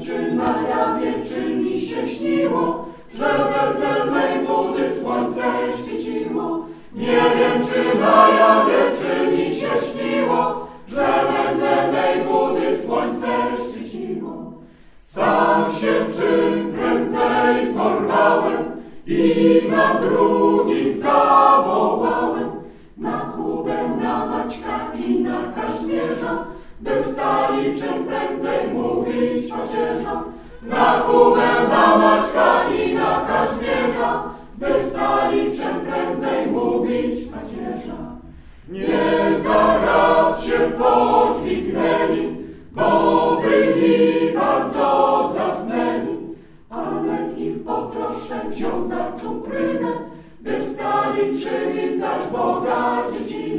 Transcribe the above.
czy na jawie, czy mi się śniło, że wedle mej budy słońce świeciło. Nie wiem, czy na jawie, czy mi się śniło, że wedle mej budy słońce świeciło. Sam się czym prędzej porwałem i na drugim zawołałem. Na Kubę, na Maćka i na Kaźmierza, by wstali czym na Kubę, na Maćka i na Kazimierza, by wstali czym prędzej mówić pacierza. Nie zaraz się podźwignęli, bo byli bardzo zasnęli, ale ich potroszę wziął za czuprynę, by wstali przywitać Boga potroszę